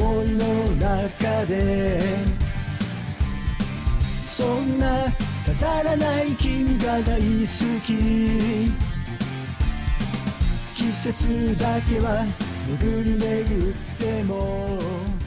思いの中で。そんな飾らない君が大好き。季節だけは巡り巡っても。